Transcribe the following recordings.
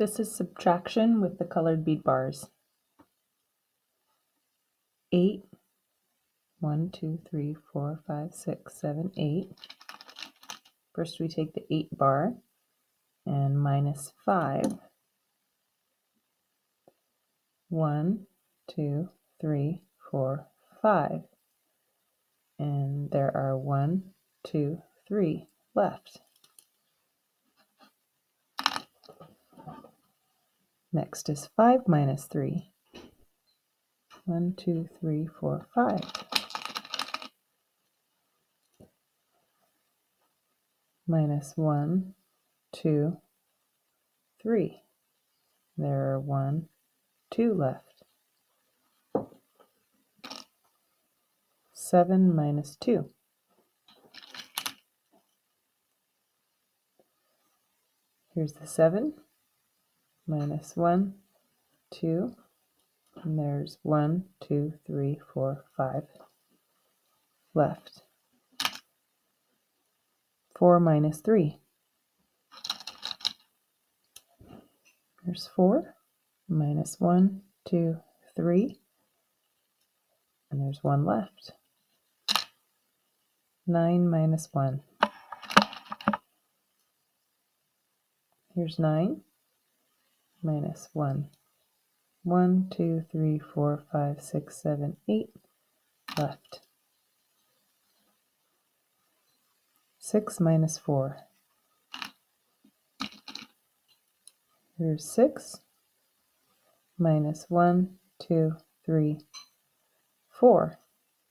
This is subtraction with the colored bead bars. 8, 1, 2, 3, 4, 5, 6, 7, 8. First we take the 8 bar and minus 5. 1, 2, 3, 4, 5. And there are 1, 2, 3 left. Next is 5 minus 3. 1, 2, 3, 4, 5. Minus 1, 2, 3. There are 1, 2 left. 7 minus 2. Here's the 7 minus 1, 2, and there's 1, 2, 3, 4, 5 left. 4 minus 3. There's 4 minus 1, 2, 3, and there's 1 left. 9 minus 1. Here's 9 minus 1. 1, 2, 3, 4, 5, 6, 7, 8 left. 6 minus 4. Here's 6 minus 1, 2, 3, 4.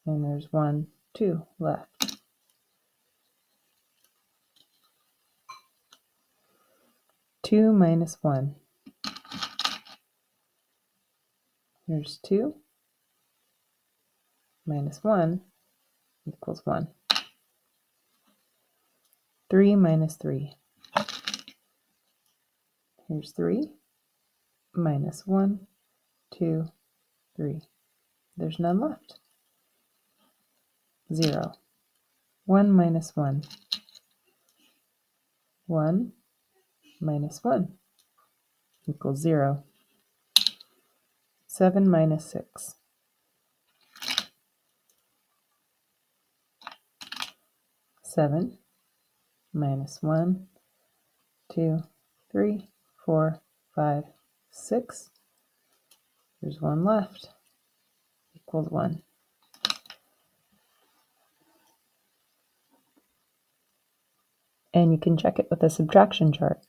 And there's 1, 2 left. Two minus one. Here's 2 minus 1 equals 1. 3 minus 3. Here's 3 minus 1, 2, 3. There's none left. 0. 1 minus 1. 1 minus 1 equals 0. 7 minus 6. Seven minus one, two, three, four, five, six. There's one left. Equals one. And you can check it with a subtraction chart.